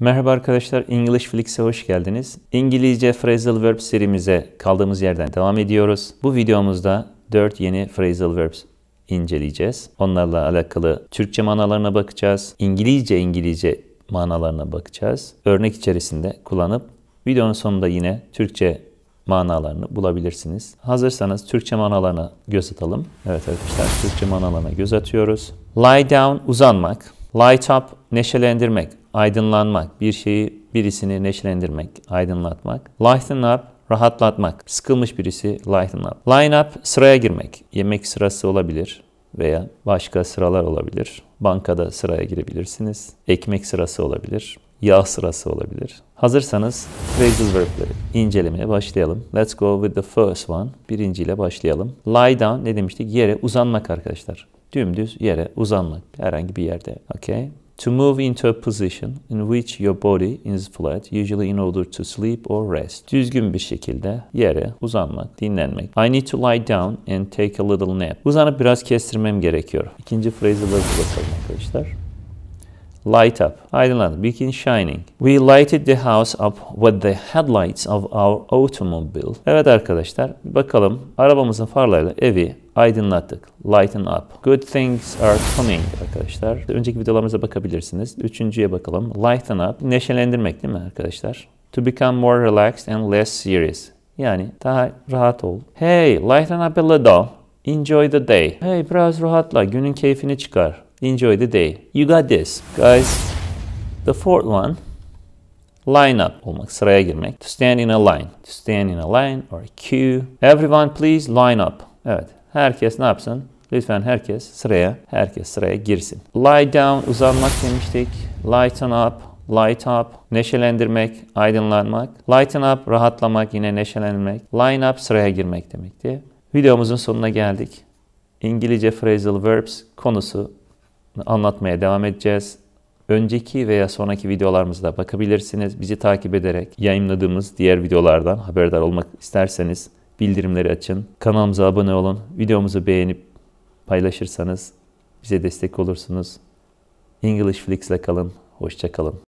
Merhaba arkadaşlar, English Flix'e hoş geldiniz. İngilizce phrasal verbs serimize kaldığımız yerden devam ediyoruz. Bu videomuzda 4 yeni phrasal verbs inceleyeceğiz. Onlarla alakalı Türkçe manalarına bakacağız. İngilizce İngilizce manalarına bakacağız. Örnek içerisinde kullanıp videonun sonunda yine Türkçe manalarını bulabilirsiniz. Hazırsanız Türkçe manalarına göz atalım. Evet arkadaşlar Türkçe manalarına göz atıyoruz. Lie down uzanmak. Light up neşelendirmek, aydınlanmak, bir şeyi birisini neşelendirmek, aydınlatmak. Lighten up rahatlatmak. Sıkılmış birisi lighten up. Line up sıraya girmek. Yemek sırası olabilir veya başka sıralar olabilir. Bankada sıraya girebilirsiniz. Ekmek sırası olabilir. Yağ sırası olabilir. Hazırsanız phrasal verb'leri incelemeye başlayalım. Let's go with the first one. Birinciyle başlayalım. Lie down ne demiştik? Yere uzanmak arkadaşlar. Dümdüz yere uzanmak. Herhangi bir yerde. Okay. To move into a position in which your body is flat, usually in order to sleep or rest. Düzgün bir şekilde yere uzanmak, dinlenmek. I need to lie down and take a little nap. Uzanıp biraz kestirmem gerekiyor. İkinci phrasal verb bakalım arkadaşlar. Light up. Aydınlat. Begin shining. We lighted the house up with the headlights of our automobile. Evet arkadaşlar bakalım arabamızın farlarıyla evi aydınlattık. Lighten up. Good things are coming arkadaşlar. Önceki videolarımıza bakabilirsiniz. Üçüncüye bakalım. Lighten up. Neşelendirmek değil mi arkadaşlar? To become more relaxed and less serious. Yani daha rahat ol. Hey, lighten up a little. Enjoy the day. Hey, biraz rahatla. Günün keyfini çıkar. Enjoy the day. You got this. Guys, the fourth one line up olmak, sıraya girmek. To stand in a line. To stand in a line or a queue. Everyone please line up. Evet. Herkes ne yapsın? Lütfen herkes sıraya, herkes sıraya girsin. Lie down, uzanmak demiştik. Lighten up, light up, neşelendirmek, aydınlanmak. Lighten up, rahatlamak, yine neşelenmek. Line up, sıraya girmek demekti. Videomuzun sonuna geldik. İngilizce phrasal verbs konusu anlatmaya devam edeceğiz. Önceki veya sonraki videolarımızda bakabilirsiniz. Bizi takip ederek yayınladığımız diğer videolardan haberdar olmak isterseniz bildirimleri açın. Kanalımıza abone olun. Videomuzu beğenip paylaşırsanız bize destek olursunuz. English Flix ile kalın.